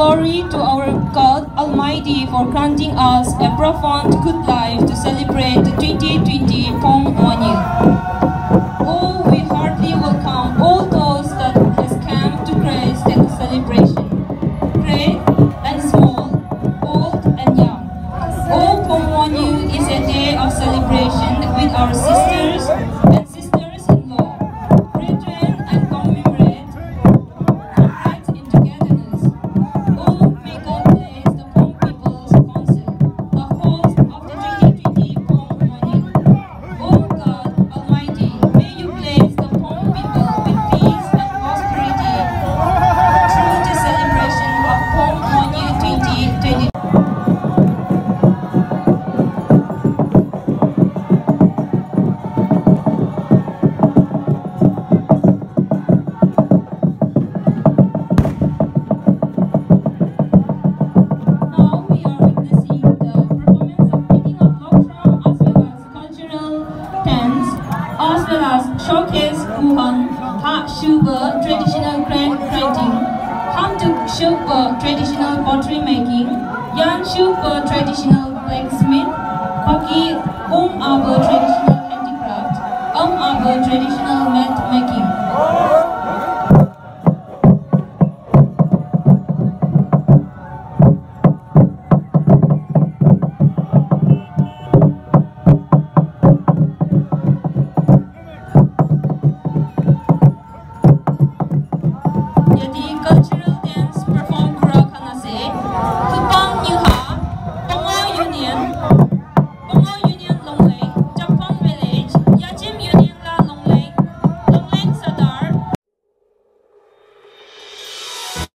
glory to our God Almighty for granting us a profound good life to celebrate the 2020 Pong Year. Oh, we heartily welcome all those that has come to grace the celebration, great and small, old and young. Oh, Pong Year is a day of celebration with our sisters well as showcase Wuhan, Ha Shuba traditional grand printing, Hamduk Shuba traditional pottery making, Yan Shuba traditional blacksmith, Baki Um Aber traditional handicraft, Um Aber traditional mat making.